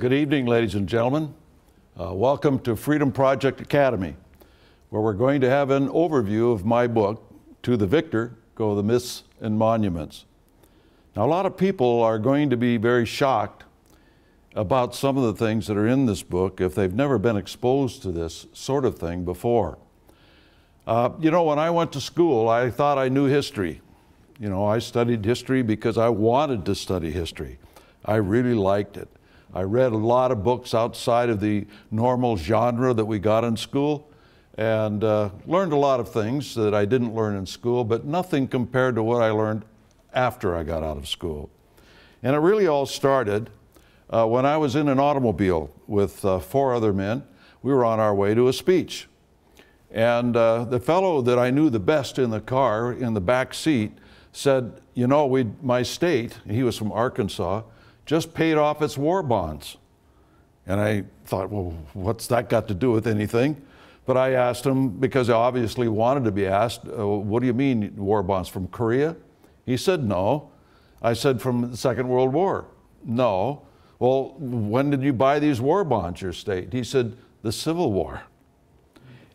good evening, ladies and gentlemen. Uh, welcome to Freedom Project Academy, where we're going to have an overview of my book, To the Victor Go the Myths and Monuments. Now, a lot of people are going to be very shocked about some of the things that are in this book if they've never been exposed to this sort of thing before. Uh, you know, when I went to school, I thought I knew history. You know, I studied history because I wanted to study history. I really liked it. I read a lot of books outside of the normal genre that we got in school and uh, learned a lot of things that I didn't learn in school, but nothing compared to what I learned after I got out of school. And it really all started uh, when I was in an automobile with uh, four other men. We were on our way to a speech. And uh, the fellow that I knew the best in the car, in the back seat, said, You know, we, my state, he was from Arkansas, just paid off its war bonds. And I thought, Well, what's that got to do with anything? But I asked him, because I obviously wanted to be asked, uh, What do you mean war bonds from Korea? He said, No. I said, From the Second World War? No. Well, when did you buy these war bonds, your state? He said, The Civil War.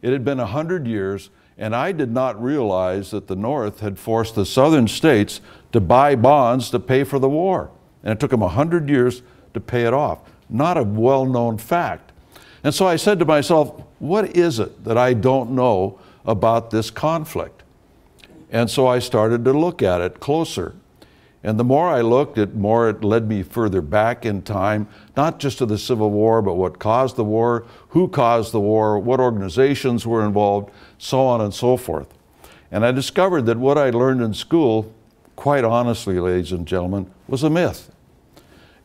It had been 100 years, and I did not realize that the North had forced the southern states to buy bonds to pay for the war. And it took them 100 years to pay it off. Not a well known fact. And so I said to myself, what is it that I don't know about this conflict? And so I started to look at it closer. And the more I looked, it more it led me further back in time, not just to the Civil War, but what caused the war, who caused the war, what organizations were involved, so on and so forth. And I discovered that what I learned in school, quite honestly, ladies and gentlemen, was a myth.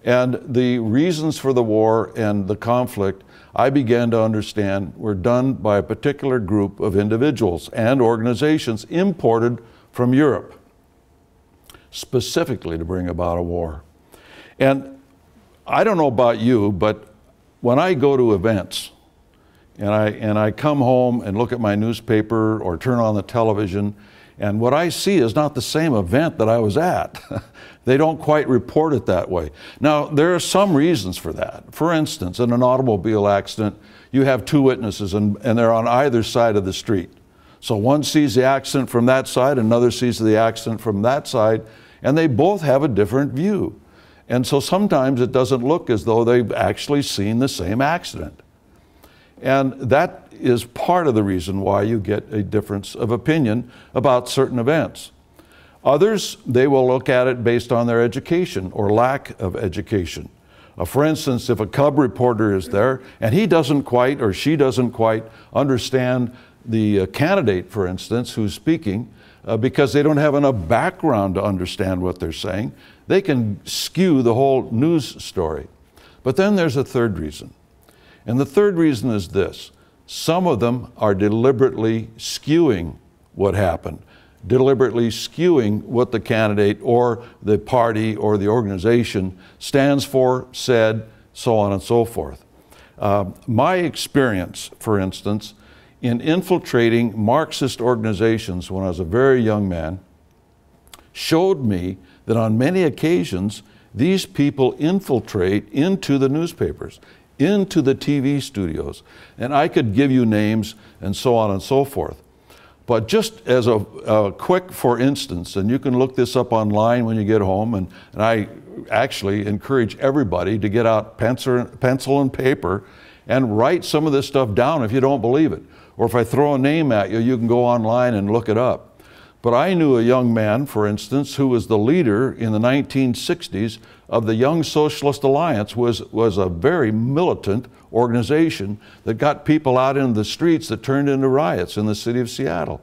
And the reasons for the war and the conflict, I began to understand, were done by a particular group of individuals and organizations imported from Europe specifically to bring about a war. And I don't know about you, but when I go to events and I, and I come home and look at my newspaper or turn on the television, and what I see is not the same event that I was at. they don't quite report it that way. Now, there are some reasons for that. For instance, in an automobile accident, you have two witnesses and, and they're on either side of the street. So one sees the accident from that side, another sees the accident from that side, and they both have a different view. And so sometimes it doesn't look as though they've actually seen the same accident. And that is part of the reason why you get a difference of opinion about certain events. Others, they will look at it based on their education or lack of education. Uh, for instance, if a Cub reporter is there and he doesn't quite or she doesn't quite understand the uh, candidate, for instance, who's speaking, uh, because they don't have enough background to understand what they're saying, they can skew the whole news story. But then there's a third reason. And the third reason is this some of them are deliberately skewing what happened, deliberately skewing what the candidate or the party or the organization stands for, said, so on and so forth. Uh, my experience, for instance, in infiltrating Marxist organizations when I was a very young man showed me that on many occasions these people infiltrate into the newspapers, into the TV studios. And I could give you names and so on and so forth. But just as a, a, quick for instance, and you can look this up online when you get home, and, and I actually encourage everybody to get out pencil, pencil and paper and write some of this stuff down if you don't believe it. Or if I throw a name at you, you can go online and look it up. But I knew a young man, for instance, who was the leader in the 1960s of the Young Socialist Alliance, was, was a very militant organization that got people out into the streets that turned into riots in the city of Seattle.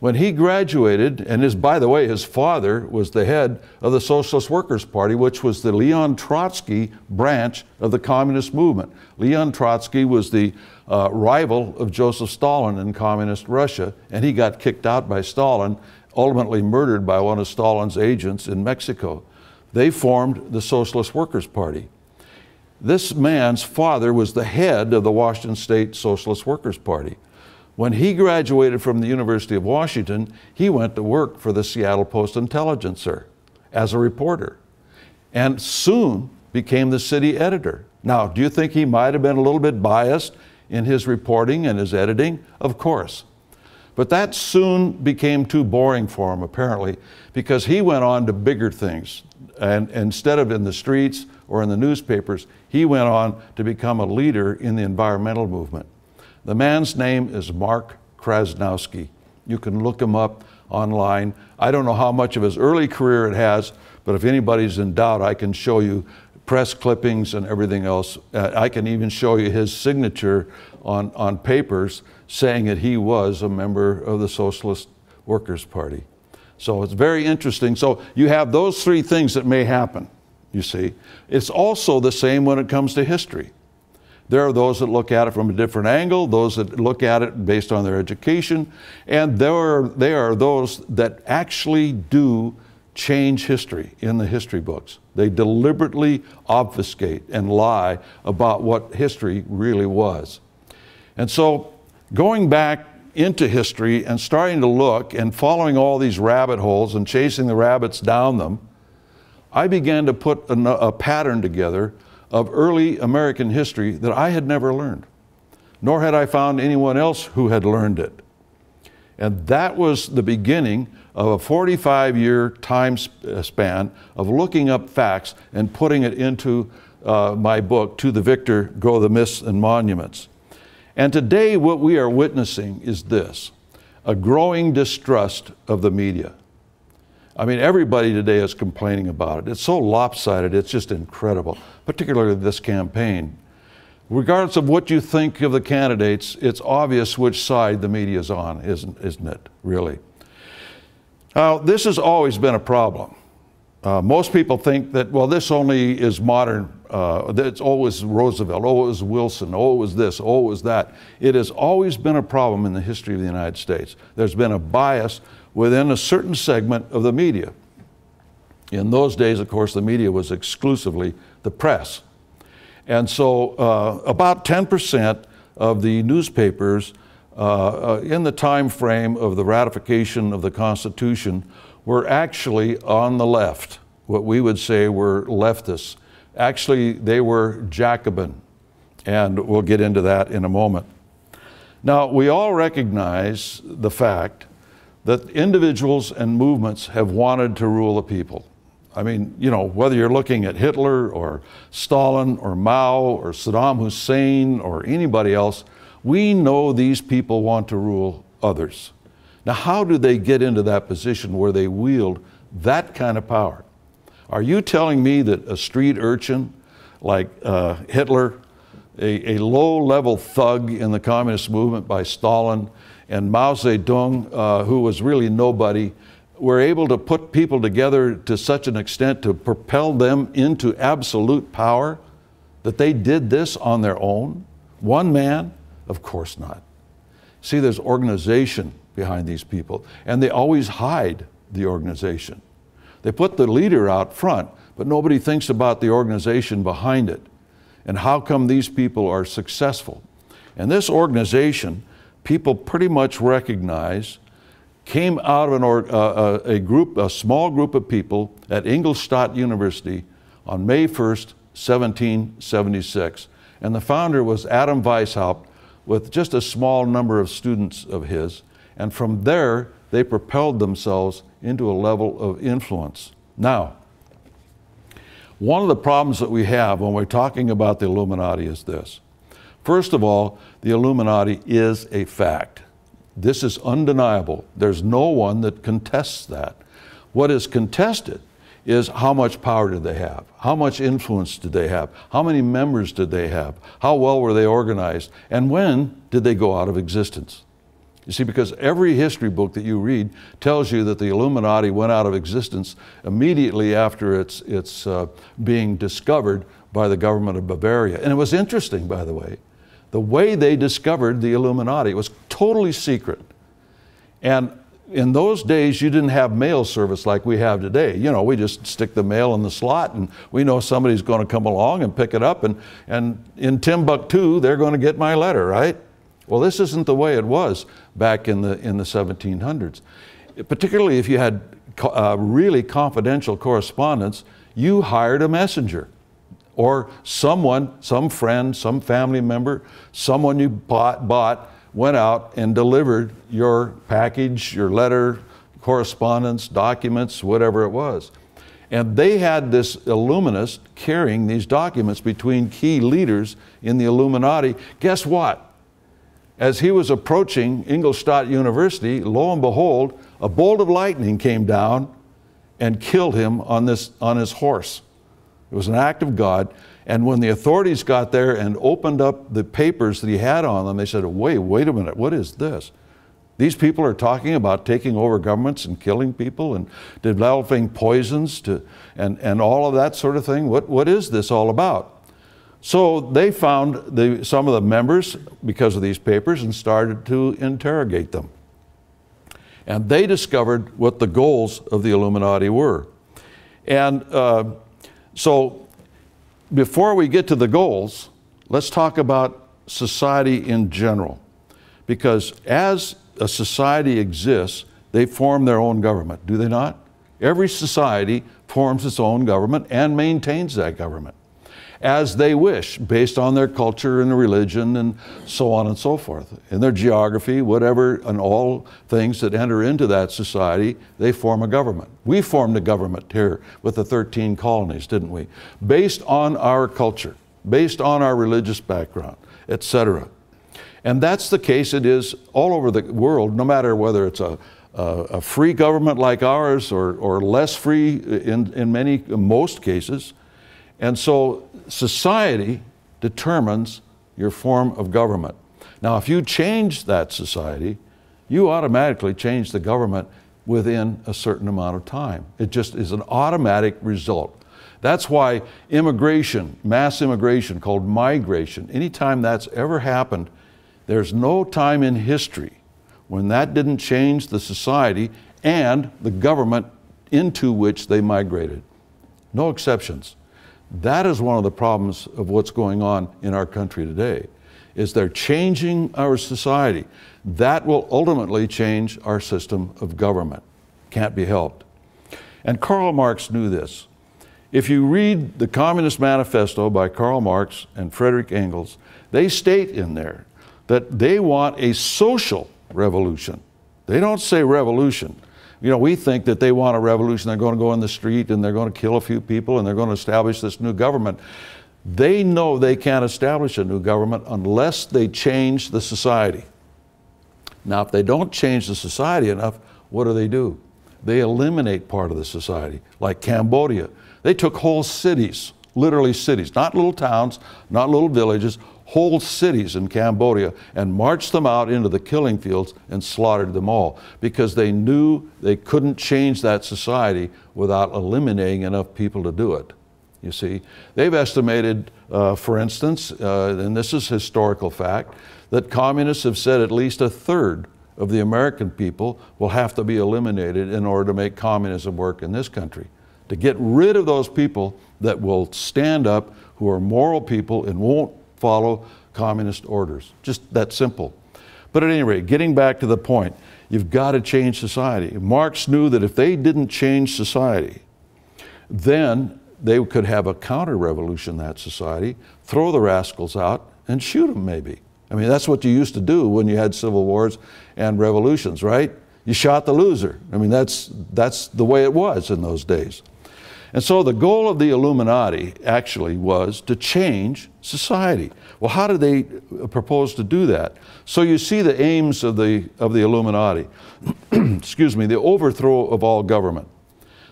When he graduated, and his, by the way, his father was the head of the Socialist Workers' Party, which was the Leon Trotsky branch of the communist movement. Leon Trotsky was the uh, rival of Joseph Stalin in communist Russia, and he got kicked out by Stalin, ultimately murdered by one of Stalin's agents in Mexico. They formed the Socialist Workers' Party. This man's father was the head of the Washington State Socialist Workers' Party. When he graduated from the University of Washington, he went to work for the Seattle Post Intelligencer as a reporter. And soon became the city editor. Now, do you think he might have been a little bit biased in his reporting and his editing? Of course. But that soon became too boring for him, apparently, because he went on to bigger things. And instead of in the streets or in the newspapers, he went on to become a leader in the environmental movement. The man's name is Mark Krasnowski. You can look him up online. I don't know how much of his early career it has, but if anybody's in doubt, I can show you press clippings and everything else. Uh, I can even show you his signature on, on papers saying that he was a member of the Socialist Workers' Party. So it's very interesting. So you have those three things that may happen, you see. It's also the same when it comes to history. There are those that look at it from a different angle, those that look at it based on their education, and there are, are those that actually do change history in the history books. They deliberately obfuscate and lie about what history really was. And so, going back into history and starting to look and following all these rabbit holes and chasing the rabbits down them, I began to put a, a pattern together of early American history that I had never learned, nor had I found anyone else who had learned it. And that was the beginning of a 45 year time uh, span of looking up facts and putting it into uh, my book, To the Victor Go the Myths and Monuments. And today, what we are witnessing is this a growing distrust of the media. I mean, everybody today is complaining about it. It's so lopsided, it's just incredible, particularly this campaign. Regardless of what you think of the candidates, it's obvious which side the media is on, isn't, isn't it, really? Now, this has always been a problem. Uh, most people think that, well, this only is modern. Uh, it's always Roosevelt, was Wilson, was this, was that. It has always been a problem in the history of the United States. There's been a bias within a certain segment of the media. In those days, of course, the media was exclusively the press. And so uh, about 10% of the newspapers uh, uh, in the time frame of the ratification of the Constitution were actually on the left, what we would say were leftists. Actually, they were Jacobin, and we'll get into that in a moment. Now, we all recognize the fact that individuals and movements have wanted to rule the people. I mean, you know, whether you're looking at Hitler or Stalin or Mao or Saddam Hussein or anybody else, we know these people want to rule others. Now, how do they get into that position where they wield that kind of power? Are you telling me that a street urchin like uh, Hitler, a, a low level thug in the communist movement by Stalin, and Mao Zedong, uh, who was really nobody, were able to put people together to such an extent to propel them into absolute power that they did this on their own? One man? Of course not. See, there's organization behind these people, and they always hide the organization. They put the leader out front, but nobody thinks about the organization behind it. And how come these people are successful? And this organization people pretty much recognize came out of an uh, uh, a group, a small group of people at Ingolstadt University on May 1st, 1776. And the founder was Adam Weishaupt with just a small number of students of his. And from there, they propelled themselves into a level of influence. Now, one of the problems that we have when we're talking about the Illuminati is this First of all, the Illuminati is a fact. This is undeniable. There's no one that contests that. What is contested is how much power did they have? How much influence did they have? How many members did they have? How well were they organized? And when did they go out of existence? You see, because every history book that you read tells you that the Illuminati went out of existence immediately after its, its uh, being discovered by the government of Bavaria. And it was interesting, by the way, the way they discovered the Illuminati. It was totally secret. And in those days, you didn't have mail service like we have today. You know, we just stick the mail in the slot and we know somebody's going to come along and pick it up. And, and in Timbuktu, they're going to get my letter, right? Well, this isn't the way it was back in the, in the 1700s. Particularly if you had uh, really confidential correspondence, you hired a messenger. Or someone, some friend, some family member, someone you bought, bought went out and delivered your package, your letter, correspondence, documents, whatever it was. And they had this Illuminist carrying these documents between key leaders in the Illuminati. Guess what? As he was approaching Ingolstadt University, lo and behold, a bolt of lightning came down and killed him on, this, on his horse. It was an act of God. And when the authorities got there and opened up the papers that he had on them, they said, wait, wait a minute, what is this? These people are talking about taking over governments and killing people and developing poisons to, and, and all of that sort of thing. What, what is this all about? So they found the, some of the members because of these papers and started to interrogate them. And they discovered what the goals of the Illuminati were. And uh, so before we get to the goals, let's talk about society in general. Because as a society exists, they form their own government, do they not? Every society forms its own government and maintains that government as they wish, based on their culture and religion and so on and so forth. In their geography, whatever, and all things that enter into that society, they form a government. We formed a government here with the 13 colonies, didn't we? Based on our culture, based on our religious background, etc. And that's the case it is all over the world, no matter whether it's a, a, a free government like ours or, or less free in, in many, in most cases. And so society determines your form of government. Now, if you change that society, you automatically change the government within a certain amount of time. It just is an automatic result. That's why immigration, mass immigration called migration, anytime that's ever happened, there's no time in history when that didn't change the society and the government into which they migrated. No exceptions. That is one of the problems of what's going on in our country today is they're changing our society. That will ultimately change our system of government. Can't be helped. And Karl Marx knew this. If you read the Communist Manifesto by Karl Marx and Frederick Engels, they state in there that they want a social revolution. They don't say revolution. You know, we think that they want a revolution. They're going to go in the street and they're going to kill a few people and they're going to establish this new government. They know they can't establish a new government unless they change the society. Now, if they don't change the society enough, what do they do? They eliminate part of the society, like Cambodia. They took whole cities, literally cities, not little towns, not little villages, whole cities in Cambodia and marched them out into the killing fields and slaughtered them all because they knew they couldn't change that society without eliminating enough people to do it. You see, they've estimated, uh, for instance, uh, and this is historical fact, that communists have said at least a third of the American people will have to be eliminated in order to make communism work in this country. To get rid of those people that will stand up, who are moral people and won't follow communist orders. Just that simple. But at any rate, getting back to the point, you've got to change society. Marx knew that if they didn't change society, then they could have a counter revolution in that society, throw the rascals out, and shoot them maybe. I mean, that's what you used to do when you had civil wars and revolutions, right? You shot the loser. I mean, that's, that's the way it was in those days. And so the goal of the Illuminati actually was to change society. Well, how did they propose to do that? So you see the aims of the, of the Illuminati. Excuse me, the overthrow of all government,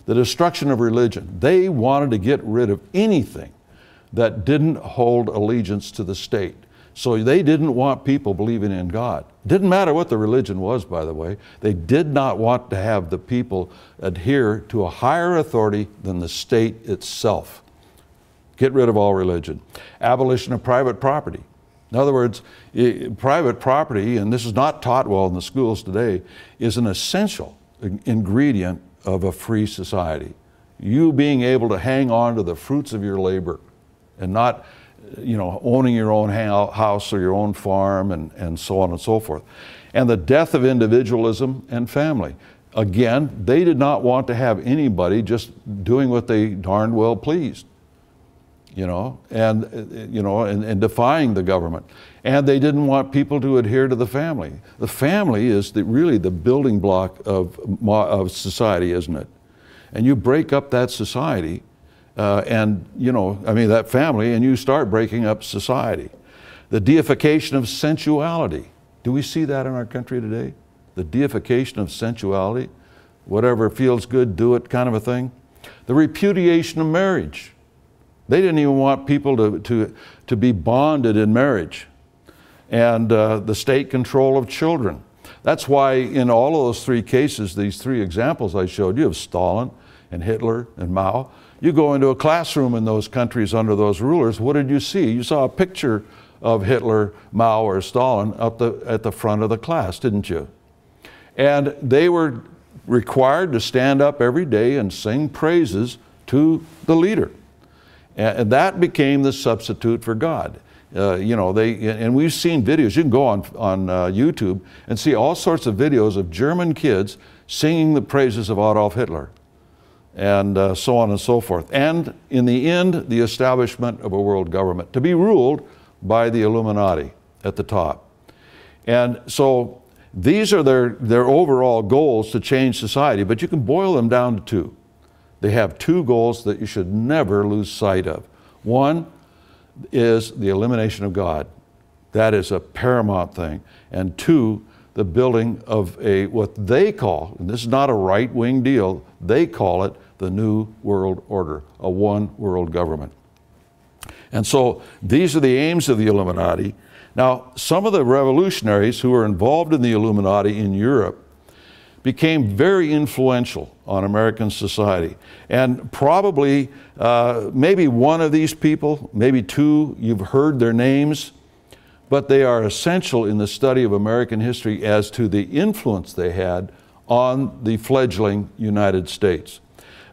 the destruction of religion. They wanted to get rid of anything that didn't hold allegiance to the state. So they didn't want people believing in God. Didn't matter what the religion was, by the way. They did not want to have the people adhere to a higher authority than the state itself. Get rid of all religion. Abolition of private property. In other words, private property, and this is not taught well in the schools today, is an essential ingredient of a free society. You being able to hang on to the fruits of your labor and not you know, owning your own house or your own farm and, and so on and so forth. And the death of individualism and family. Again, they did not want to have anybody just doing what they darn well pleased. you know, and, you know, and, and defying the government. And they didn't want people to adhere to the family. The family is the, really the building block of, of society, isn't it? And you break up that society, uh, and, you know, I mean, that family, and you start breaking up society. The deification of sensuality. Do we see that in our country today? The deification of sensuality, whatever feels good, do it kind of a thing. The repudiation of marriage. They didn't even want people to, to, to be bonded in marriage. And uh, the state control of children. That's why, in all of those three cases, these three examples I showed you of Stalin and Hitler and Mao, you go into a classroom in those countries under those rulers, what did you see? You saw a picture of Hitler, Mao, or Stalin up the, at the front of the class, didn't you? And they were required to stand up every day and sing praises to the leader. And that became the substitute for God. Uh, you know, they, and we've seen videos, you can go on, on uh, YouTube and see all sorts of videos of German kids singing the praises of Adolf Hitler and uh, so on and so forth. And in the end, the establishment of a world government to be ruled by the Illuminati at the top. And so these are their, their overall goals to change society, but you can boil them down to two. They have two goals that you should never lose sight of. One is the elimination of God. That is a paramount thing. And two, the building of a what they call, and this is not a right-wing deal, they call it the New World Order, a one world government. And so these are the aims of the Illuminati. Now, some of the revolutionaries who were involved in the Illuminati in Europe became very influential on American society. And probably, uh, maybe one of these people, maybe two, you've heard their names, but they are essential in the study of American history as to the influence they had on the fledgling United States.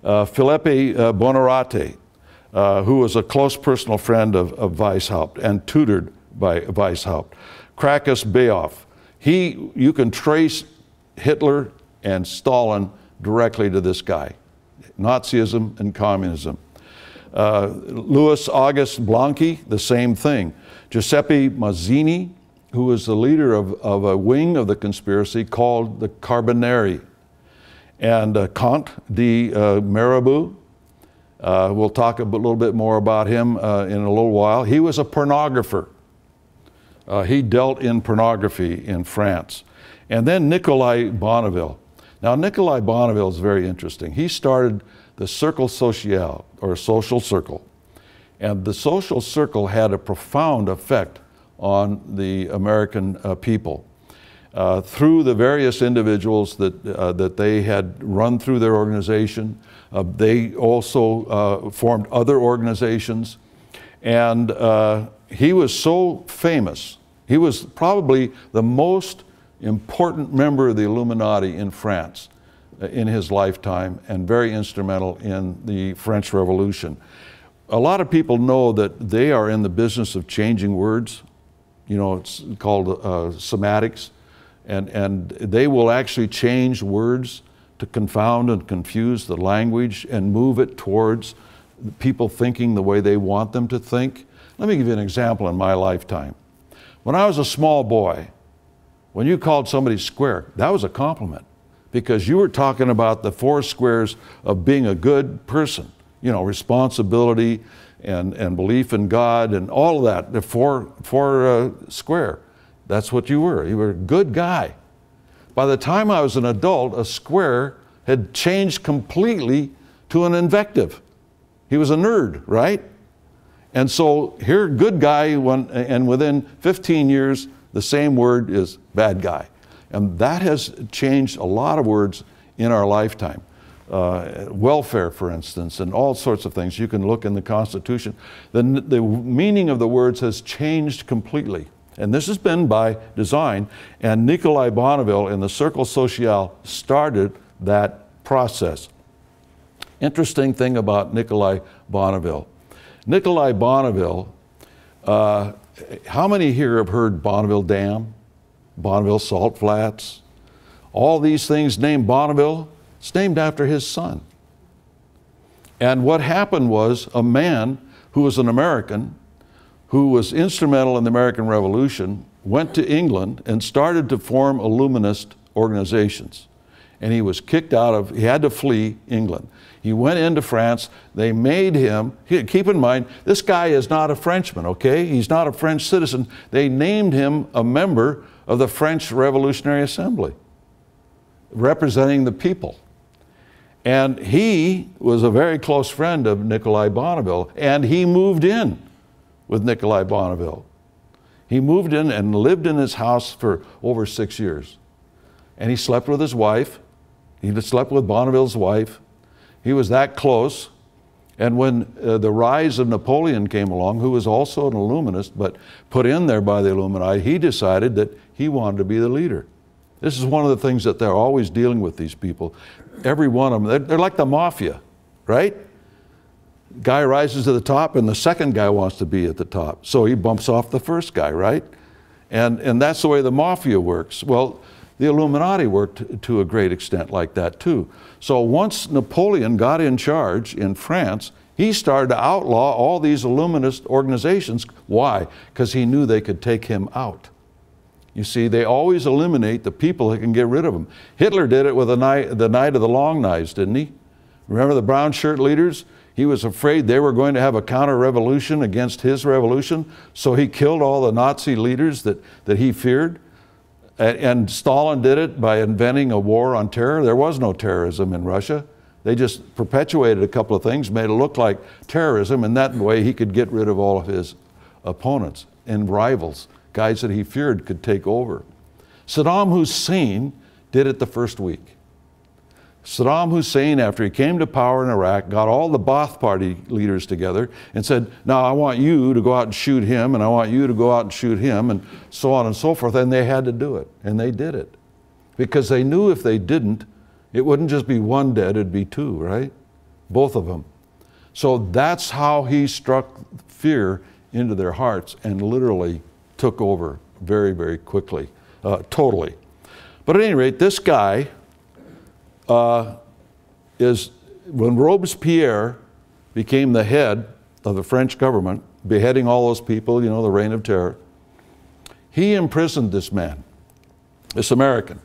Uh, Filippo uh, Buonarroti, uh, who was a close personal friend of, of Weishaupt and tutored by Weishaupt. Gracchus Babeuf, he, you can trace Hitler and Stalin directly to this guy Nazism and communism. Uh, Louis Auguste Blanqui, the same thing. Giuseppe Mazzini, who was the leader of, of a wing of the conspiracy called the Carbonari. And uh, Comte de uh, uh, we'll talk a little bit more about him uh, in a little while. He was a pornographer. Uh, he dealt in pornography in France. And then Nikolai Bonneville. Now, Nikolai Bonneville is very interesting. He started the Cercle Social, or social circle. And the social circle had a profound effect on the American uh, people. Uh, through the various individuals that, uh, that they had run through their organization, uh, they also uh, formed other organizations. And uh, he was so famous. He was probably the most important member of the Illuminati in France uh, in his lifetime and very instrumental in the French Revolution. A lot of people know that they are in the business of changing words. You know, it's called uh. And, and they will actually change words to confound and confuse the language and move it towards people thinking the way they want them to think. Let me give you an example in my lifetime. When I was a small boy, when you called somebody square, that was a compliment because you were talking about the four squares of being a good person, you know, responsibility and, and belief in God and all of that, the four, four uh, square. That's what you were. You were a good guy. By the time I was an adult, a square had changed completely to an invective. He was a nerd, right? And so here, good guy, and within 15 years, the same word is bad guy. And that has changed a lot of words in our lifetime. Uh, welfare, for instance, and all sorts of things. You can look in the Constitution. The, the meaning of the words has changed completely. And this has been by design. And Nikolai Bonneville in the Cercle Social started that process. Interesting thing about Nikolai Bonneville. Nikolai Bonneville uh, how many here have heard Bonneville Dam, Bonneville Salt Flats? All these things named Bonneville, it's named after his son. And what happened was a man who was an American, who was instrumental in the American Revolution, went to England and started to form Illuminist organizations. And he was kicked out of, he had to flee England. He went into France. They made him, keep in mind, this guy is not a Frenchman, okay? He's not a French citizen. They named him a member of the French Revolutionary Assembly, representing the people. And he was a very close friend of Nikolai Bonneville, and he moved in with Nikolai Bonneville. He moved in and lived in his house for over six years. And he slept with his wife. He slept with Bonneville's wife. He was that close. And when uh, the rise of Napoleon came along, who was also an Illuminist, but put in there by the Illuminati, he decided that he wanted to be the leader. This is one of the things that they're always dealing with, these people. Every one of them, they're, they're like the mafia, right? Guy rises to the top, and the second guy wants to be at the top. So he bumps off the first guy, right? And, and that's the way the mafia works. Well, the Illuminati worked to a great extent like that too. So once Napoleon got in charge in France, he started to outlaw all these Illuminist organizations. Why? Because he knew they could take him out. You see, they always eliminate the people that can get rid of them. Hitler did it with the night, the night of the long knives, didn't he? Remember the brown shirt leaders? He was afraid they were going to have a counter revolution against his revolution, so he killed all the Nazi leaders that, that he feared. And Stalin did it by inventing a war on terror. There was no terrorism in Russia. They just perpetuated a couple of things, made it look like terrorism, and that way he could get rid of all of his opponents and rivals, guys that he feared could take over. Saddam Hussein did it the first week. Saddam Hussein, after he came to power in Iraq, got all the Ba'ath Party leaders together and said, Now I want you to go out and shoot him, and I want you to go out and shoot him, and so on and so forth. And they had to do it, and they did it. Because they knew if they didn't, it wouldn't just be one dead, it'd be two, right? Both of them. So that's how he struck fear into their hearts and literally took over very, very quickly, uh, totally. But at any rate, this guy, uh, is when Robespierre became the head of the French government, beheading all those people, you know, the reign of terror, he imprisoned this man, this American.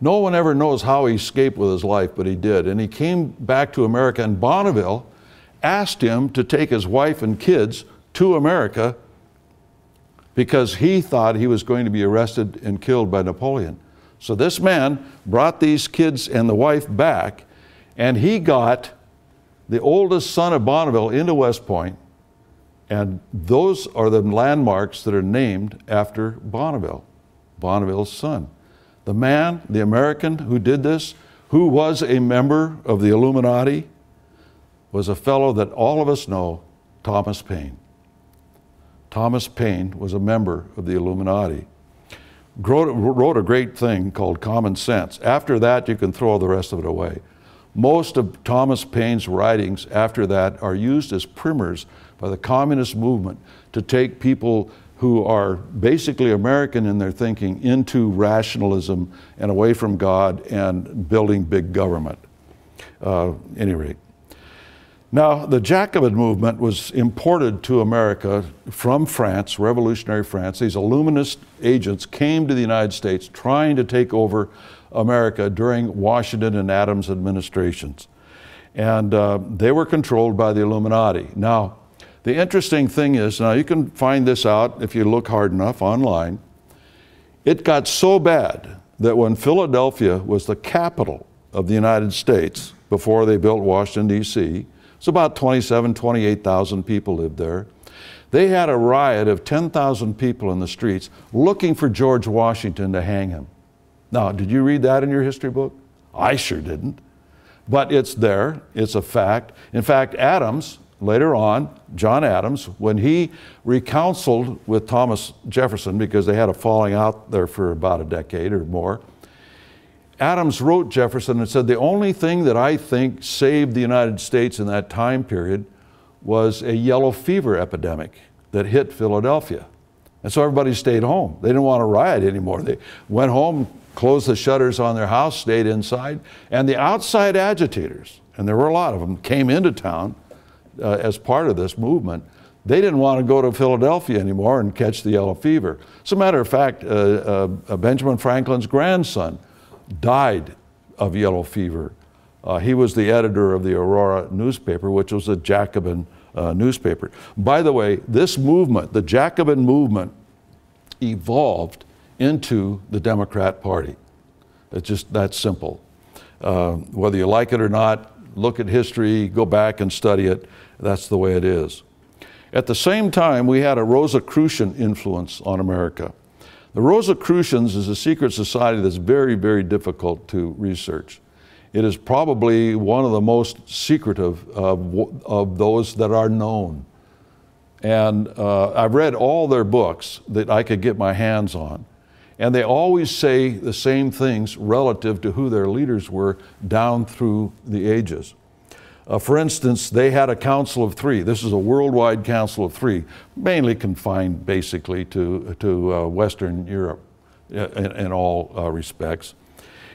No one ever knows how he escaped with his life, but he did. And he came back to America, and Bonneville asked him to take his wife and kids to America because he thought he was going to be arrested and killed by Napoleon. So this man brought these kids and the wife back, and he got the oldest son of Bonneville into West Point, and those are the landmarks that are named after Bonneville, Bonneville's son. The man, the American who did this, who was a member of the Illuminati, was a fellow that all of us know, Thomas Paine. Thomas Paine was a member of the Illuminati wrote a great thing called Common Sense. After that, you can throw the rest of it away. Most of Thomas Paine's writings after that are used as primers by the communist movement to take people who are basically American in their thinking into rationalism and away from God and building big government. Uh, any rate. Now, the Jacobin movement was imported to America from France, revolutionary France. These Illuminist agents came to the United States trying to take over America during Washington and Adams administrations. And uh, they were controlled by the Illuminati. Now, the interesting thing is now you can find this out if you look hard enough online. It got so bad that when Philadelphia was the capital of the United States before they built Washington, D.C., it's about 27, 28,000 people lived there. They had a riot of 10,000 people in the streets looking for George Washington to hang him. Now, did you read that in your history book? I sure didn't. But it's there, it's a fact. In fact, Adams, later on, John Adams, when he recounseled with Thomas Jefferson, because they had a falling out there for about a decade or more, Adams wrote Jefferson and said, The only thing that I think saved the United States in that time period was a yellow fever epidemic that hit Philadelphia. And so everybody stayed home. They didn't want to riot anymore. They went home, closed the shutters on their house, stayed inside. And the outside agitators, and there were a lot of them, came into town uh, as part of this movement, they didn't want to go to Philadelphia anymore and catch the yellow fever. As a matter of fact, uh, uh, Benjamin Franklin's grandson died of yellow fever. Uh, he was the editor of the Aurora newspaper, which was a Jacobin uh, newspaper. By the way, this movement, the Jacobin movement, evolved into the Democrat Party. It's just that simple. Uh, whether you like it or not, look at history, go back and study it. That's the way it is. At the same time, we had a Rosicrucian influence on America. The Rosicrucians is a secret society that's very, very difficult to research. It is probably one of the most secretive of, of those that are known. And uh, I've read all their books that I could get my hands on. And they always say the same things relative to who their leaders were down through the ages. Uh, for instance, they had a council of three. This is a worldwide council of three, mainly confined basically to, to uh, Western Europe in, in all uh, respects.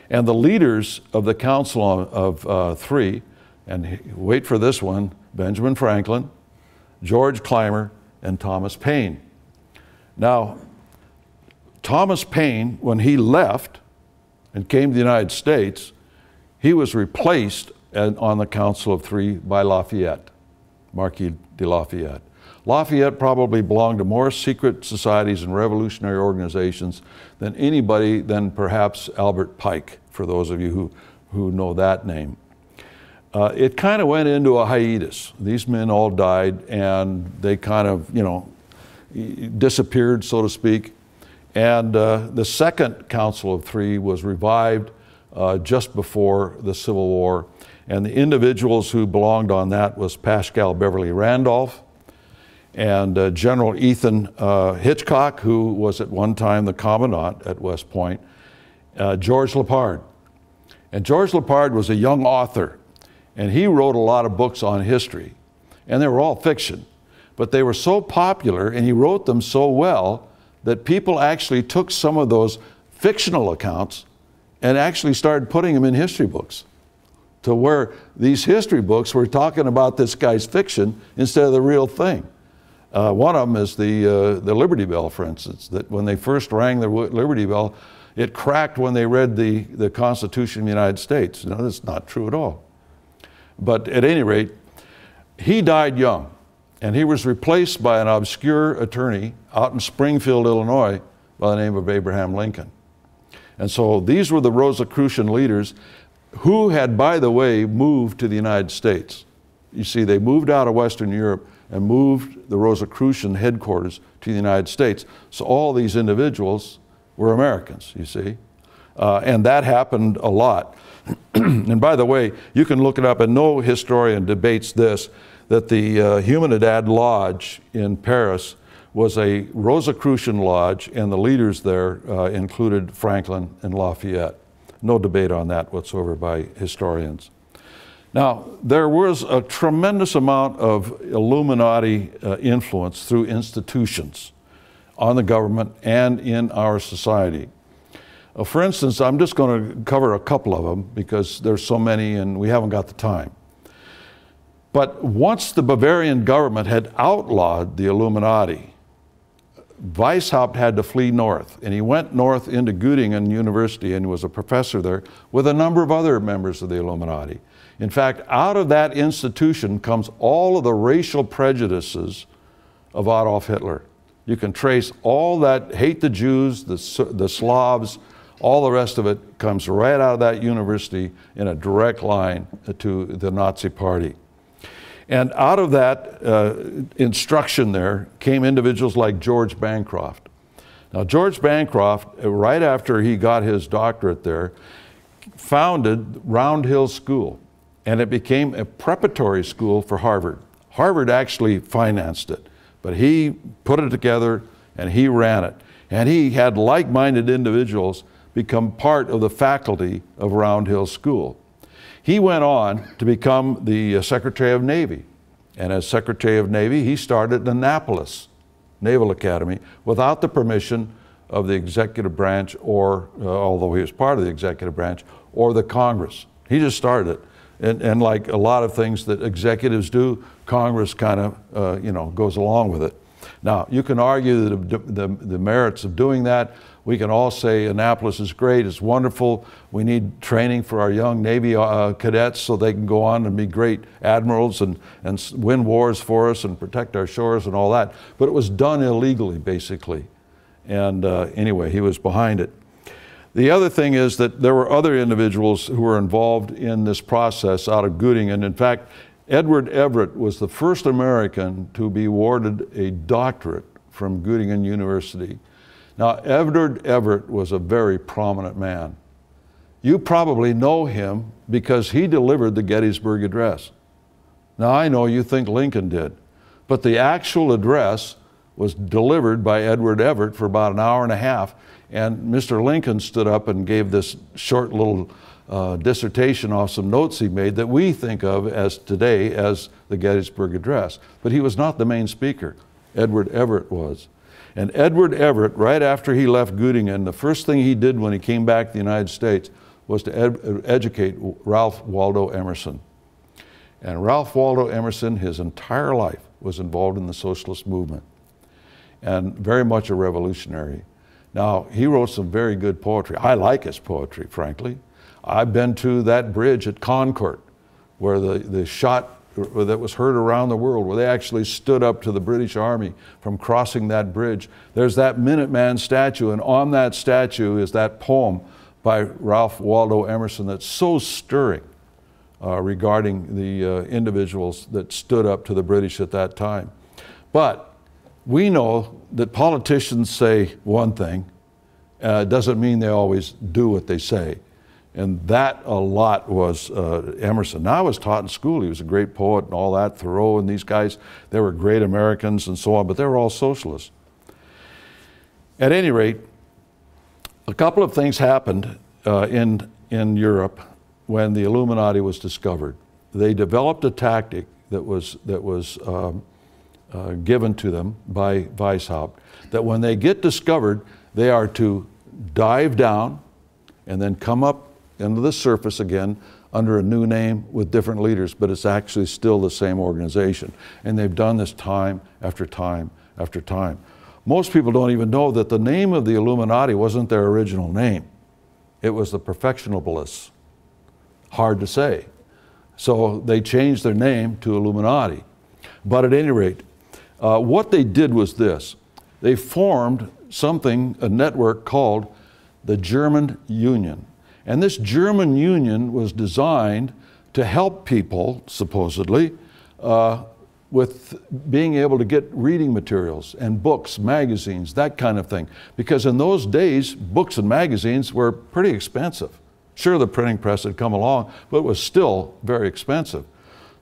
And the leaders of the council of uh, three, and wait for this one Benjamin Franklin, George Clymer, and Thomas Paine. Now, Thomas Paine, when he left and came to the United States, he was replaced on the Council of Three by Lafayette, Marquis de Lafayette. Lafayette probably belonged to more secret societies and revolutionary organizations than anybody than perhaps Albert Pike, for those of you who, who know that name. Uh, it kind of went into a hiatus. These men all died and they kind of, you know, disappeared, so to speak. And uh, the second Council of Three was revived uh, just before the Civil War. And the individuals who belonged on that was Pascal Beverly Randolph and uh, General Ethan uh, Hitchcock, who was at one time the commandant at West Point, uh, George Lippard. And George Lippard was a young author, and he wrote a lot of books on history. And they were all fiction. But they were so popular, and he wrote them so well, that people actually took some of those fictional accounts and actually started putting them in history books to where these history books were talking about this guy's fiction instead of the real thing. Uh, one of them is the, uh, the Liberty Bell, for instance, that when they first rang the Liberty Bell, it cracked when they read the, the Constitution of the United States. No, that's not true at all. But at any rate, he died young, and he was replaced by an obscure attorney out in Springfield, Illinois, by the name of Abraham Lincoln. And so these were the Rosicrucian leaders who had, by the way, moved to the United States. You see, they moved out of Western Europe and moved the Rosicrucian headquarters to the United States. So all these individuals were Americans, you see. Uh, and that happened a lot. and by the way, you can look it up, and no historian debates this, that the uh, Humanidad Lodge in Paris was a Rosicrucian lodge, and the leaders there uh, included Franklin and Lafayette. No debate on that whatsoever by historians. Now, there was a tremendous amount of Illuminati uh, influence through institutions on the government and in our society. Uh, for instance, I'm just going to cover a couple of them because there's so many and we haven't got the time. But once the Bavarian government had outlawed the Illuminati, Weishaupt had to flee north, and he went north into Göttingen University and was a professor there with a number of other members of the Illuminati. In fact, out of that institution comes all of the racial prejudices of Adolf Hitler. You can trace all that hate the Jews, the, the Slavs, all the rest of it comes right out of that university in a direct line to the Nazi Party. And out of that uh, instruction there came individuals like George Bancroft. Now, George Bancroft, uh, right after he got his doctorate there, founded Round Hill School, and it became a preparatory school for Harvard. Harvard actually financed it, but he put it together and he ran it. And he had like minded individuals become part of the faculty of Round Hill School. He went on to become the uh, Secretary of Navy. And as Secretary of Navy, he started the Annapolis Naval Academy without the permission of the executive branch or, uh, although he was part of the executive branch, or the Congress. He just started it. And, and like a lot of things that executives do, Congress kind of, uh, you know, goes along with it. Now, you can argue the, the, the merits of doing that. We can all say Annapolis is great, it's wonderful. We need training for our young Navy uh, cadets so they can go on and be great admirals and, and win wars for us and protect our shores and all that. But it was done illegally, basically. And uh, anyway, he was behind it. The other thing is that there were other individuals who were involved in this process out of Göttingen. In fact, Edward Everett was the first American to be awarded a doctorate from Göttingen University. Now, Edward Everett was a very prominent man. You probably know him because he delivered the Gettysburg Address. Now, I know you think Lincoln did, but the actual address was delivered by Edward Everett for about an hour and a half, and Mr. Lincoln stood up and gave this short little uh, dissertation off some notes he made that we think of as today as the Gettysburg Address. But he was not the main speaker. Edward Everett was. And Edward Everett, right after he left Göttingen, the first thing he did when he came back to the United States was to ed educate Ralph Waldo Emerson. And Ralph Waldo Emerson, his entire life, was involved in the socialist movement and very much a revolutionary. Now, he wrote some very good poetry. I like his poetry, frankly. I've been to that bridge at Concord where the, the shot that was heard around the world, where they actually stood up to the British Army from crossing that bridge. There's that Minuteman statue, and on that statue is that poem by Ralph Waldo Emerson that's so stirring uh, regarding the uh, individuals that stood up to the British at that time. But we know that politicians say one thing, uh, doesn't mean they always do what they say. And that a lot was uh, Emerson. Now I was taught in school. He was a great poet and all that. Thoreau and these guys, they were great Americans and so on, but they were all socialists. At any rate, a couple of things happened uh, in, in Europe when the Illuminati was discovered. They developed a tactic that was, that was um, uh, given to them by Weishaupt that when they get discovered, they are to dive down and then come up into the surface again under a new name with different leaders, but it's actually still the same organization. And they've done this time after time after time. Most people don't even know that the name of the Illuminati wasn't their original name. It was the Perfectionablists. Hard to say. So they changed their name to Illuminati. But at any rate, uh, what they did was this. They formed something, a network called the German Union. And this German Union was designed to help people, supposedly, uh, with being able to get reading materials and books, magazines, that kind of thing. Because in those days, books and magazines were pretty expensive. Sure, the printing press had come along, but it was still very expensive.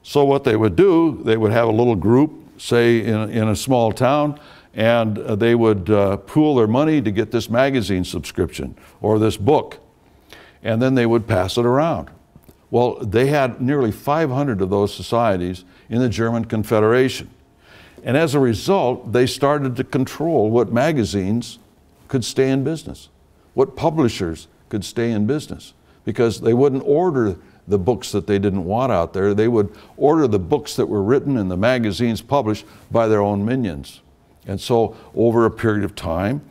So, what they would do, they would have a little group, say in, in a small town, and uh, they would uh, pool their money to get this magazine subscription or this book and then they would pass it around. Well, they had nearly 500 of those societies in the German Confederation. And as a result, they started to control what magazines could stay in business, what publishers could stay in business, because they wouldn't order the books that they didn't want out there. They would order the books that were written and the magazines published by their own minions. And so, over a period of time,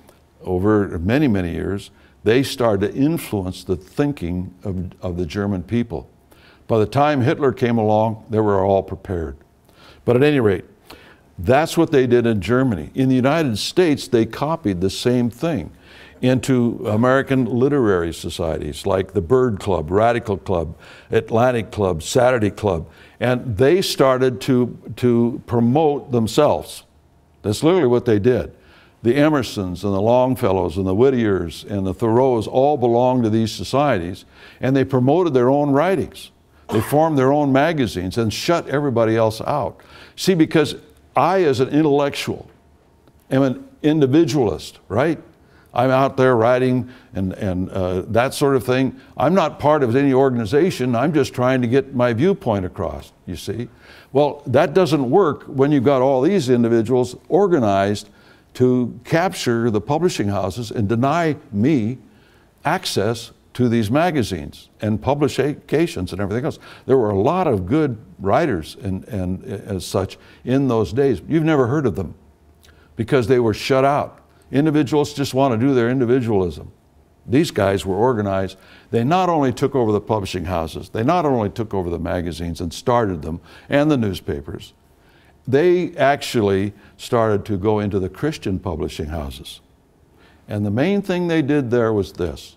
over many, many years, they started to influence the thinking of, of the German people. By the time Hitler came along, they were all prepared. But at any rate, that's what they did in Germany. In the United States, they copied the same thing into American literary societies like the Bird Club, Radical Club, Atlantic Club, Saturday Club, and they started to, to promote themselves. That's literally what they did the Emersons and the Longfellows and the Whittiers and the Thoreaus all belonged to these societies, and they promoted their own writings. They formed their own magazines and shut everybody else out. See, because I, as an intellectual, am an individualist, right? I'm out there writing and, and uh, that sort of thing. I'm not part of any organization. I'm just trying to get my viewpoint across, you see. Well, that doesn't work when you've got all these individuals organized to capture the publishing houses and deny me access to these magazines and publications and everything else. There were a lot of good writers and, and uh, as such in those days. You've never heard of them because they were shut out. Individuals just want to do their individualism. These guys were organized. They not only took over the publishing houses, they not only took over the magazines and started them and the newspapers, they actually started to go into the Christian publishing houses. And the main thing they did there was this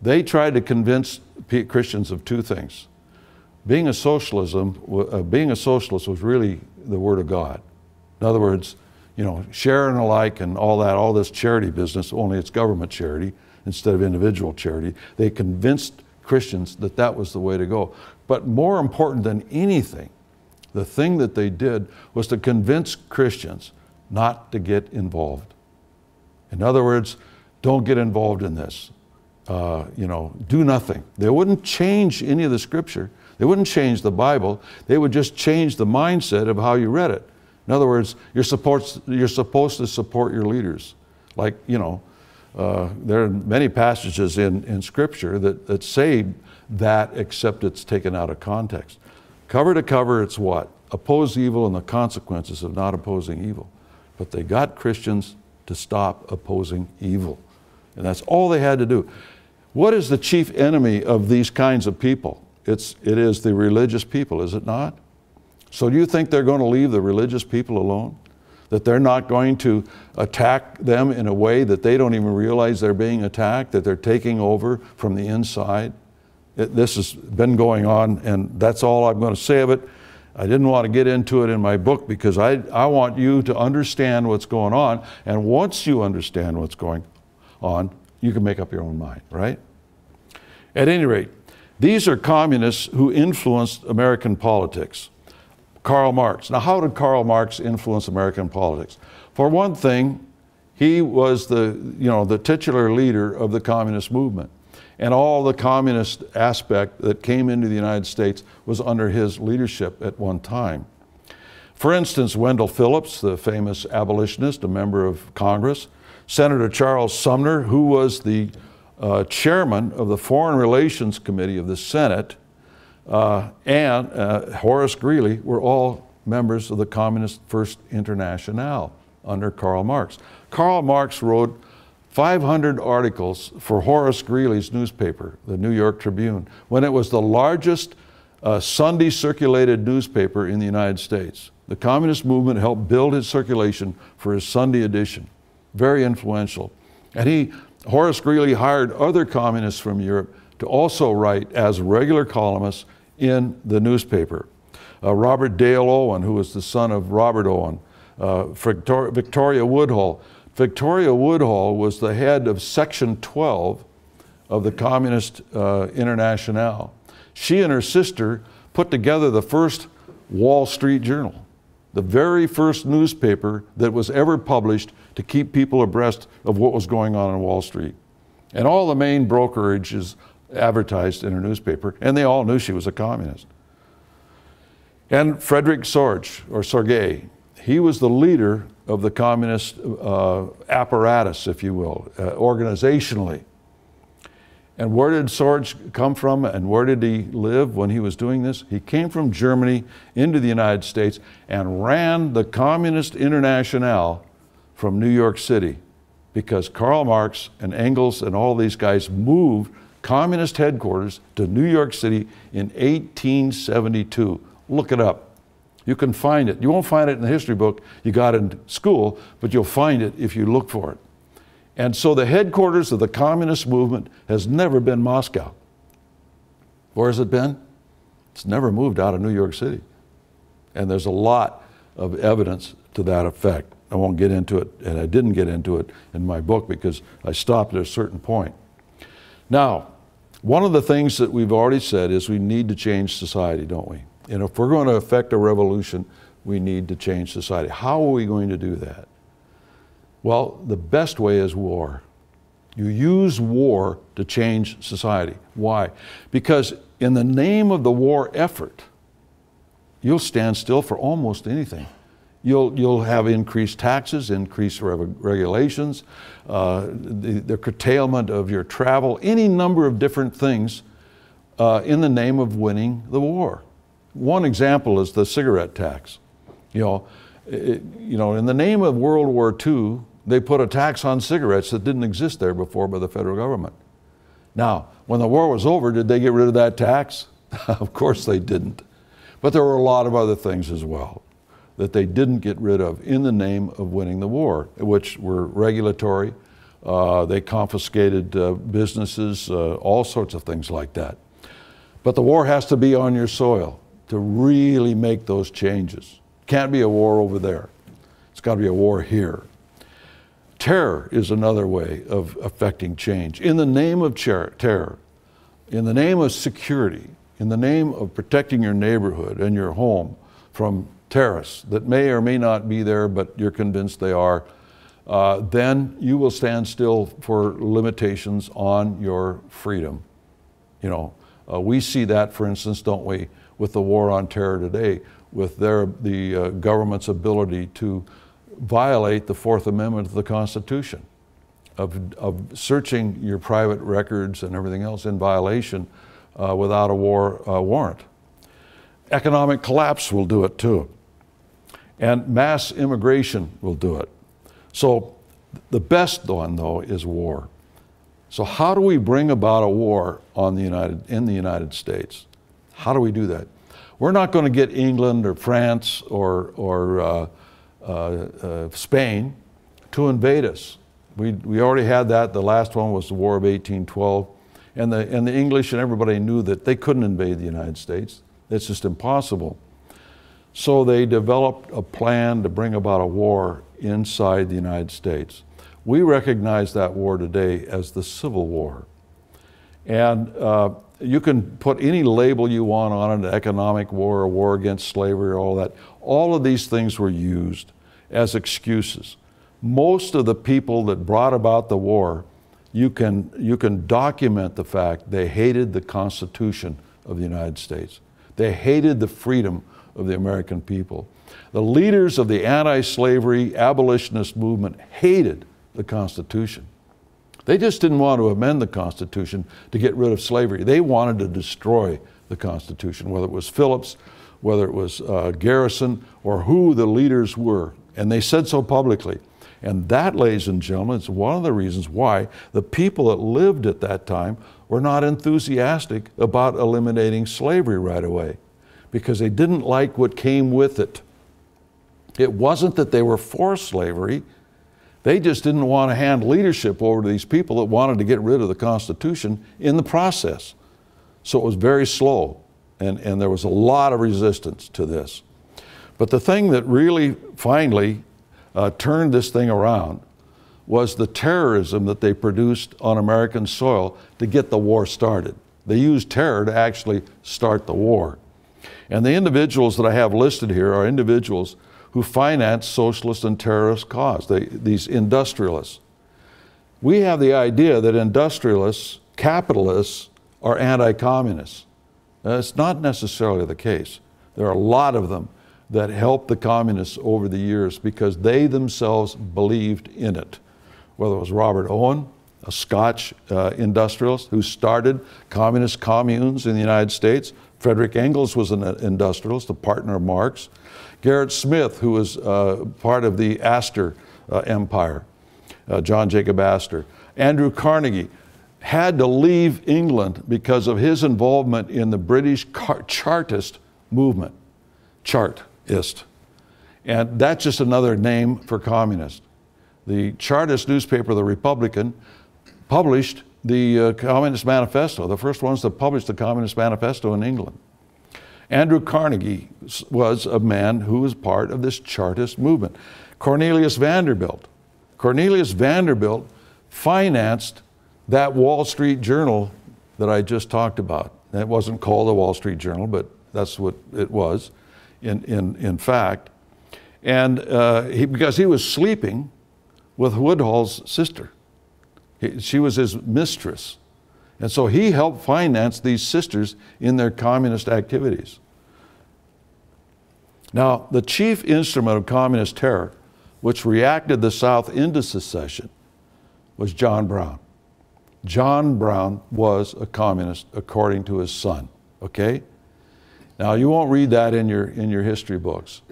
they tried to convince Christians of two things. Being a socialism, uh, being a socialist was really the word of God. In other words, you know, share and alike and all that, all this charity business, only it's government charity instead of individual charity. They convinced Christians that that was the way to go. But more important than anything, the thing that they did was to convince Christians not to get involved. In other words, don't get involved in this. Uh, you know, do nothing. They wouldn't change any of the scripture. They wouldn't change the Bible. They would just change the mindset of how you read it. In other words, you're supposed, you're supposed to support your leaders. Like, you know, uh, there are many passages in, in Scripture that, that say that, except it's taken out of context. Cover to cover, it's what? Oppose evil and the consequences of not opposing evil. But they got Christians to stop opposing evil. And that's all they had to do. What is the chief enemy of these kinds of people? It's, it is the religious people, is it not? So do you think they're going to leave the religious people alone? That they're not going to attack them in a way that they don't even realize they're being attacked, that they're taking over from the inside? It, this has been going on, and that's all I'm going to say of it. I didn't want to get into it in my book because I, I want you to understand what's going on. And once you understand what's going on, you can make up your own mind, right? At any rate, these are communists who influenced American politics. Karl Marx. Now, how did Karl Marx influence American politics? For one thing, he was the, you know, the titular leader of the communist movement and all the communist aspect that came into the United States was under his leadership at one time. For instance, Wendell Phillips, the famous abolitionist, a member of Congress, Senator Charles Sumner, who was the uh, chairman of the Foreign Relations Committee of the Senate, uh, and uh, Horace Greeley were all members of the Communist First International under Karl Marx. Karl Marx wrote 500 articles for Horace Greeley's newspaper, the New York Tribune, when it was the largest uh, Sunday circulated newspaper in the United States. The communist movement helped build his circulation for his Sunday edition. Very influential. And he, Horace Greeley hired other communists from Europe to also write as regular columnists in the newspaper. Uh, Robert Dale Owen, who was the son of Robert Owen, uh, Victoria Woodhull, Victoria Woodhull was the head of Section 12 of the Communist uh, Internationale. She and her sister put together the first Wall Street Journal, the very first newspaper that was ever published to keep people abreast of what was going on in Wall Street. And all the main brokerages advertised in her newspaper, and they all knew she was a communist. And Frederick Sorge, or Sorge, he was the leader of the communist uh, apparatus, if you will, uh, organizationally. And where did Sorge come from and where did he live when he was doing this? He came from Germany into the United States and ran the Communist Internationale from New York City because Karl Marx and Engels and all these guys moved communist headquarters to New York City in 1872. Look it up. You can find it. You won't find it in the history book you got in school, but you'll find it if you look for it. And so the headquarters of the communist movement has never been Moscow. Where has it been? It's never moved out of New York City. And there's a lot of evidence to that effect. I won't get into it, and I didn't get into it in my book because I stopped at a certain point. Now, one of the things that we've already said is we need to change society, don't we? And if we're going to affect a revolution, we need to change society. How are we going to do that? Well, the best way is war. You use war to change society. Why? Because in the name of the war effort, you'll stand still for almost anything. You'll, you'll have increased taxes, increased re- regulations, uh, the, the, curtailment of your travel, any number of different things uh, in the name of winning the war. One example is the cigarette tax. You know, it, you know, in the name of World War II, they put a tax on cigarettes that didn't exist there before by the federal government. Now, when the war was over, did they get rid of that tax? of course they didn't. But there were a lot of other things as well that they didn't get rid of in the name of winning the war, which were regulatory. Uh, they confiscated uh, businesses, uh, all sorts of things like that. But the war has to be on your soil to really make those changes. Can't be a war over there. It's got to be a war here. Terror is another way of affecting change. In the name of terror, in the name of security, in the name of protecting your neighborhood and your home from terrorists that may or may not be there, but you're convinced they are, uh, then you will stand still for limitations on your freedom. You know, uh, we see that, for instance, don't we, with the war on terror today, with their, the uh, government's ability to violate the Fourth Amendment of the Constitution, of, of searching your private records and everything else in violation uh, without a war uh, warrant. Economic collapse will do it too. And mass immigration will do it. So the best one, though, is war. So how do we bring about a war on the United, in the United States? How do we do that? We're not going to get England or France or, or uh, uh, uh, Spain to invade us. We, we already had that. The last one was the War of 1812. And the, and the English and everybody knew that they couldn't invade the United States. It's just impossible. So they developed a plan to bring about a war inside the United States. We recognize that war today as the Civil War. And uh, you can put any label you want on it economic war, a war against slavery, all that. All of these things were used as excuses. Most of the people that brought about the war, you can, you can document the fact they hated the Constitution of the United States. They hated the freedom of the American people. The leaders of the anti slavery abolitionist movement hated the Constitution. They just didn't want to amend the Constitution to get rid of slavery. They wanted to destroy the Constitution, whether it was Phillips, whether it was uh, Garrison, or who the leaders were. And they said so publicly. And that, ladies and gentlemen, is one of the reasons why the people that lived at that time were not enthusiastic about eliminating slavery right away, because they didn't like what came with it. It wasn't that they were for slavery, they just didn't want to hand leadership over to these people that wanted to get rid of the Constitution in the process. So it was very slow, and, and there was a lot of resistance to this. But the thing that really finally uh, turned this thing around was the terrorism that they produced on American soil to get the war started. They used terror to actually start the war. And the individuals that I have listed here are individuals who finance socialist and terrorist cause, they, these industrialists. We have the idea that industrialists, capitalists, are anti communists. That's not necessarily the case. There are a lot of them that helped the communists over the years because they themselves believed in it. Whether it was Robert Owen, a Scotch uh, industrialist who started communist communes in the United States, Frederick Engels was an industrialist, a partner of Marx. Gerrit Smith, who was uh, part of the Astor uh, empire, uh, John Jacob Astor. Andrew Carnegie had to leave England because of his involvement in the British Chartist movement. Chartist. And that's just another name for communist. The Chartist newspaper, The Republican, published the uh, Communist Manifesto, the first ones to publish the Communist Manifesto in England. Andrew Carnegie was a man who was part of this Chartist movement. Cornelius Vanderbilt. Cornelius Vanderbilt financed that Wall Street Journal that I just talked about. It wasn't called the Wall Street Journal, but that's what it was in, in, in fact. And uh, he, because he was sleeping with Woodhull's sister, he, she was his mistress. And so he helped finance these sisters in their communist activities. Now, the chief instrument of communist terror, which reacted the South into secession, was John Brown. John Brown was a communist according to his son, okay? Now, you won't read that in your, in your history books.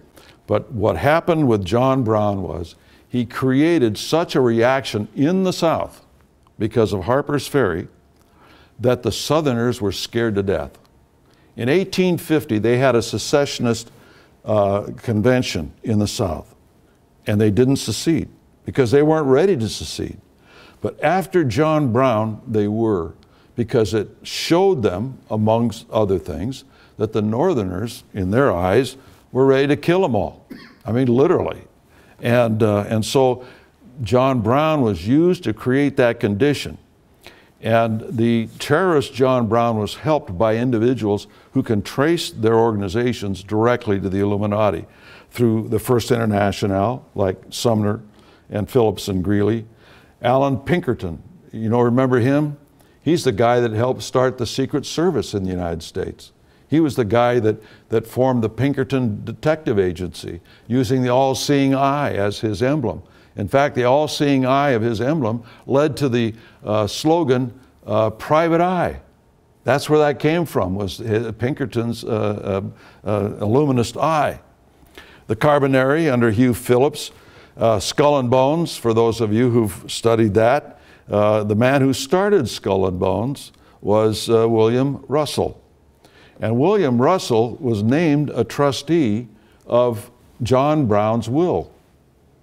But what happened with John Brown was he created such a reaction in the South because of Harper's Ferry that the Southerners were scared to death. In 1850, they had a secessionist uh, convention in the South, and they didn't secede because they weren't ready to secede. But after John Brown, they were, because it showed them, amongst other things, that the Northerners, in their eyes, were ready to kill them all. I mean, literally. And, uh, and so John Brown was used to create that condition. And the terrorist John Brown was helped by individuals who can trace their organizations directly to the Illuminati through the First International, like Sumner and Phillips and Greeley. Allan Pinkerton, you know, remember him? He's the guy that helped start the Secret Service in the United States. He was the guy that, that formed the Pinkerton Detective Agency, using the all seeing eye as his emblem. In fact, the all seeing eye of his emblem led to the uh, slogan, uh, Private Eye. That's where that came from, was Pinkerton's uh, uh, uh, illuminist eye. The Carbonari under Hugh Phillips, uh, Skull and Bones, for those of you who've studied that, the man who started Skull and Bones was William Russell. And William Russell was named a trustee of John Brown's will.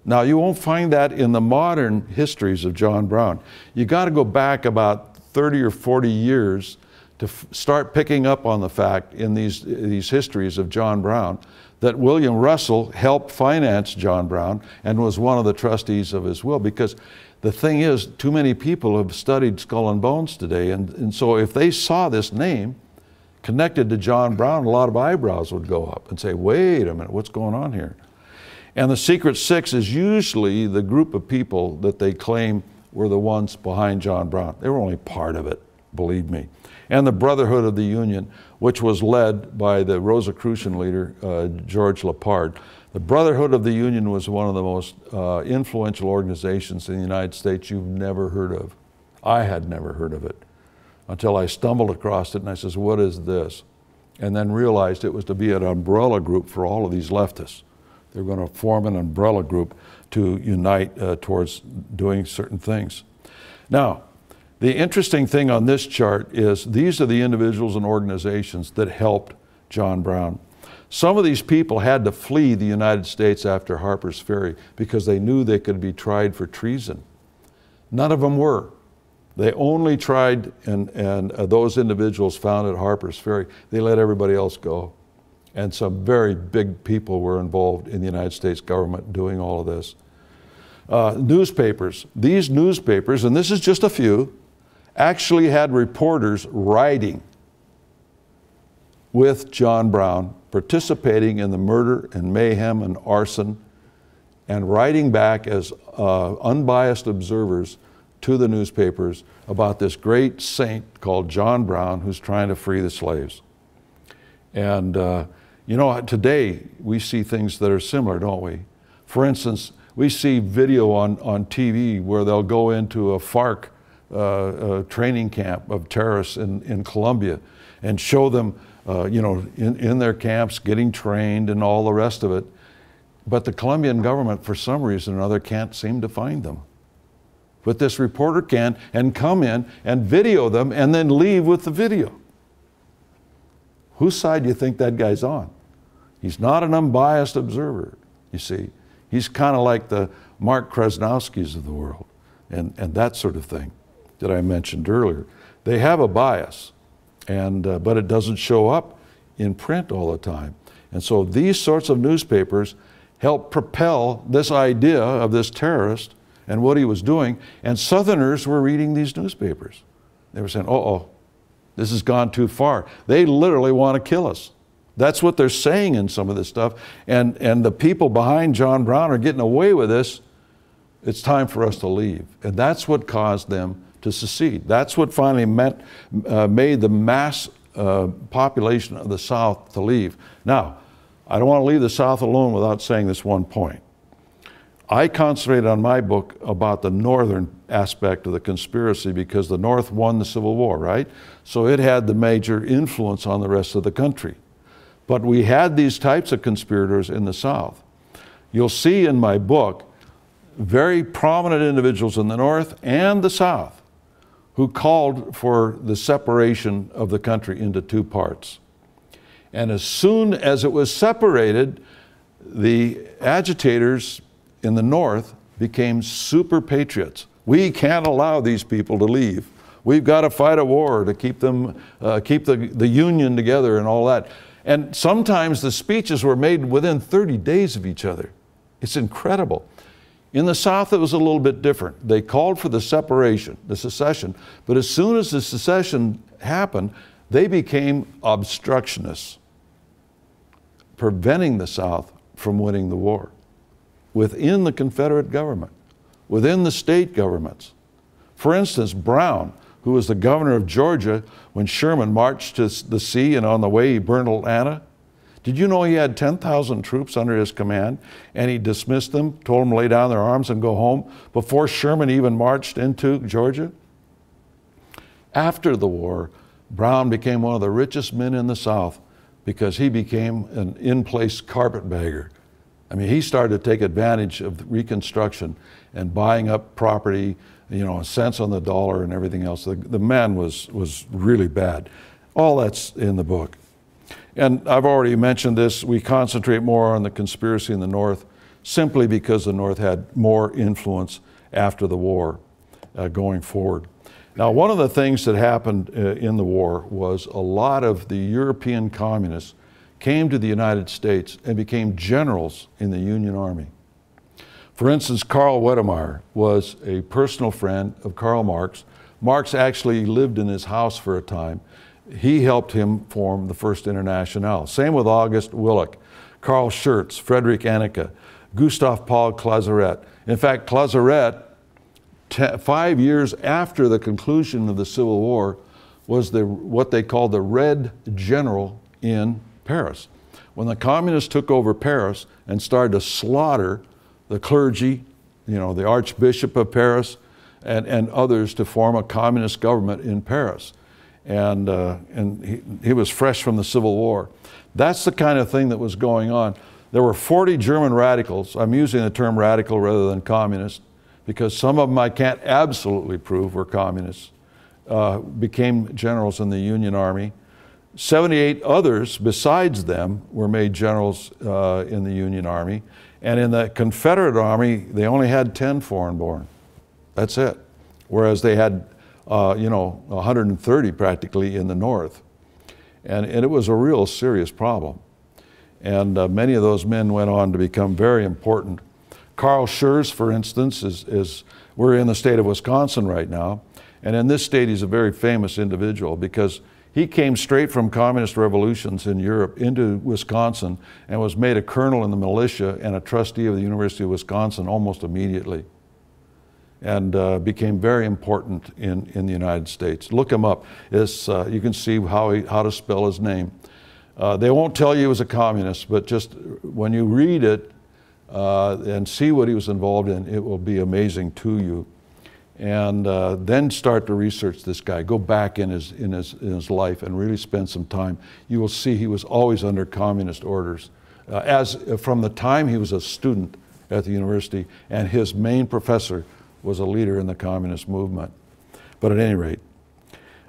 Now, you won't find that in the modern histories of John Brown. You got to go back about 30 or 40 years to start picking up on the fact in these, these histories of John Brown that William Russell helped finance John Brown and was one of the trustees of his will. Because the thing is, too many people have studied skull and bones today, and, and so if they saw this name, connected to John Brown, a lot of eyebrows would go up and say, wait a minute, what's going on here? And the Secret Six is usually the group of people that they claim were the ones behind John Brown. They were only part of it, believe me. And the Brotherhood of the Union, which was led by the Rosicrucian leader, uh, George Lippard. The Brotherhood of the Union was one of the most uh, influential organizations in the United States you've never heard of. I had never heard of it until I stumbled across it and I says, what is this? And then realized it was to be an umbrella group for all of these leftists. They're going to form an umbrella group to unite uh, towards doing certain things. Now, the interesting thing on this chart is these are the individuals and organizations that helped John Brown. Some of these people had to flee the United States after Harper's Ferry because they knew they could be tried for treason. None of them were. They only tried, and, and uh, those individuals found at Harper's Ferry, they let everybody else go. And some very big people were involved in the United States government doing all of this. Uh, newspapers, these newspapers, and this is just a few, actually had reporters writing with John Brown, participating in the murder and mayhem and arson, and writing back as uh, unbiased observers to the newspapers about this great saint called John Brown who's trying to free the slaves. And, uh, you know, today we see things that are similar, don't we? For instance, we see video on, on TV where they'll go into a FARC uh, uh, training camp of terrorists in, in Colombia and show them, uh, you know, in, in their camps getting trained and all the rest of it. But the Colombian government, for some reason or another, can't seem to find them but this reporter can and come in and video them and then leave with the video. Whose side do you think that guy's on? He's not an unbiased observer, you see. He's kind of like the Mark Krasnowskis of the world and, and that sort of thing that I mentioned earlier. They have a bias, and, uh, but it doesn't show up in print all the time. And so these sorts of newspapers help propel this idea of this terrorist and what he was doing. And Southerners were reading these newspapers. They were saying, oh, this has gone too far. They literally want to kill us. That's what they're saying in some of this stuff. And, and the people behind John Brown are getting away with this. It's time for us to leave. And that's what caused them to secede. That's what finally meant, uh, made the mass uh, population of the South to leave. Now, I don't want to leave the South alone without saying this one point. I concentrated on my book about the northern aspect of the conspiracy because the North won the Civil War, right? So it had the major influence on the rest of the country. But we had these types of conspirators in the South. You'll see in my book very prominent individuals in the North and the South who called for the separation of the country into two parts. And as soon as it was separated, the agitators in the North became super patriots. We can't allow these people to leave. We've got to fight a war to keep them, uh, keep the, the union together and all that. And sometimes the speeches were made within 30 days of each other. It's incredible. In the South, it was a little bit different. They called for the separation, the secession, but as soon as the secession happened, they became obstructionists, preventing the South from winning the war within the Confederate government, within the state governments. For instance, Brown, who was the governor of Georgia when Sherman marched to the sea and on the way he burned Atlanta. Did you know he had 10,000 troops under his command and he dismissed them, told them to lay down their arms and go home before Sherman even marched into Georgia? After the war, Brown became one of the richest men in the South because he became an in place carpetbagger. I mean, he started to take advantage of Reconstruction and buying up property, you know, a cents on the dollar and everything else. The, the man was, was really bad. All that's in the book. And I've already mentioned this. We concentrate more on the conspiracy in the North simply because the North had more influence after the war uh, going forward. Now, one of the things that happened uh, in the war was a lot of the European communists came to the United States and became generals in the Union Army. For instance, Karl Weydemeyer was a personal friend of Karl Marx. Marx actually lived in his house for a time. He helped him form the First Internationale. Same with August Willich, Carl Schurz, Frederick Anneke, Gustav Paul Cluseret. In fact, Cluseret, five years after the conclusion of the Civil War, was the, what they called the Red General in Paris. When the communists took over Paris and started to slaughter the clergy, you know, the Archbishop of Paris, and, and others to form a communist government in Paris. And, uh, and he, he was fresh from the Civil War. That's the kind of thing that was going on. There were 40 German radicals. I'm using the term radical rather than communist because some of them I can't absolutely prove were communists, uh, became generals in the Union Army. 78 others besides them were made generals uh, in the Union Army. And in the Confederate Army, they only had 10 foreign born. That's it. Whereas they had, uh, you know, 130 practically in the North. And, and it was a real serious problem. And uh, many of those men went on to become very important. Carl Schurz, for instance, is, is, we're in the state of Wisconsin right now. And in this state, he's a very famous individual because he came straight from communist revolutions in Europe into Wisconsin and was made a colonel in the militia and a trustee of the University of Wisconsin almost immediately and uh, became very important in, in the United States. Look him up. Uh, you can see how, he, how to spell his name. Uh, they won't tell you he was a communist, but just when you read it uh, and see what he was involved in, it will be amazing to you and uh, then start to research this guy. Go back in his, in, his, in his life and really spend some time. You will see he was always under communist orders. Uh, as uh, from the time he was a student at the university, and his main professor was a leader in the communist movement. But at any rate,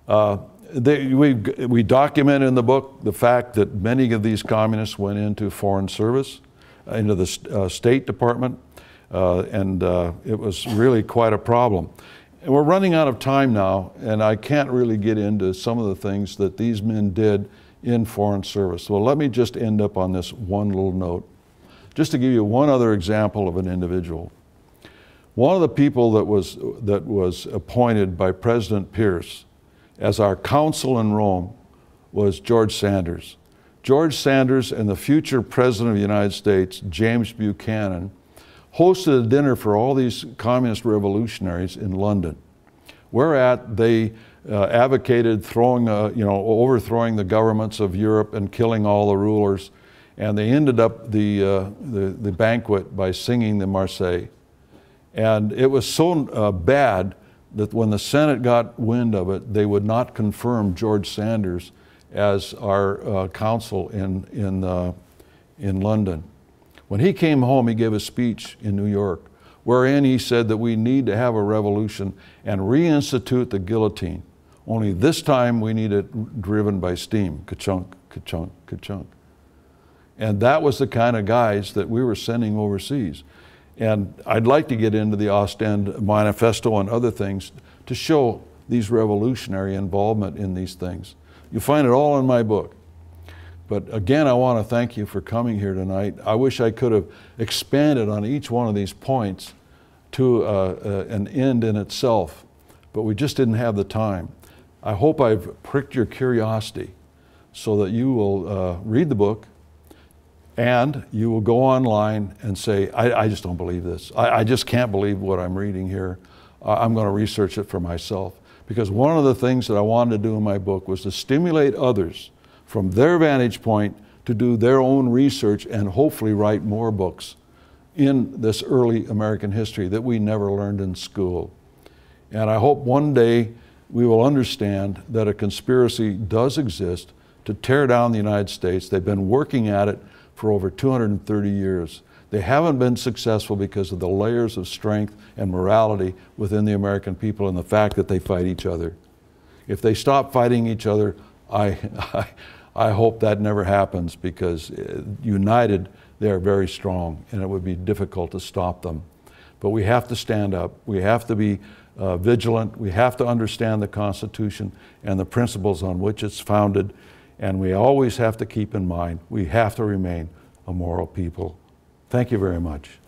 uh, they, we, we document in the book the fact that many of these communists went into foreign service, into the uh, State Department, and uh, it was really quite a problem. And we're running out of time now, and I can't really get into some of the things that these men did in foreign service. So let me just end up on this one little note. Just to give you one other example of an individual. One of the people that was, that was appointed by President Pierce as our consul in Rome was George Sanders. George Sanders and the future President of the United States, James Buchanan, hosted a dinner for all these communist revolutionaries in London, whereat they uh, advocated throwing, uh, you know, overthrowing the governments of Europe and killing all the rulers. And they ended up the, uh, the, the, banquet by singing the Marseillaise. And it was so uh, bad that when the Senate got wind of it, they would not confirm George Sanders as our uh, consul in, in, in London. When he came home, he gave a speech in New York wherein he said that we need to have a revolution and reinstitute the guillotine. Only this time we need it driven by steam. Ka-chunk, ka-chunk, ka-chunk. And that was the kind of guys that we were sending overseas. And I'd like to get into the Ostend Manifesto and other things to show these revolutionary involvement in these things. You'll find it all in my book. But again, I want to thank you for coming here tonight. I wish I could have expanded on each one of these points to uh, uh, an end in itself, but we just didn't have the time. I hope I've pricked your curiosity so that you will uh, read the book and you will go online and say, I, I just don't believe this. I, I, just can't believe what I'm reading here. I'm going to research it for myself. Because one of the things that I wanted to do in my book was to stimulate others from their vantage point to do their own research and hopefully write more books in this early American history that we never learned in school. And I hope one day we will understand that a conspiracy does exist to tear down the United States. They've been working at it for over 230 years. They haven't been successful because of the layers of strength and morality within the American people and the fact that they fight each other. If they stop fighting each other, I, I, I hope that never happens because uh, united, they are very strong and it would be difficult to stop them. But we have to stand up. We have to be uh, vigilant. We have to understand the Constitution and the principles on which it's founded. And we always have to keep in mind we have to remain a moral people. Thank you very much.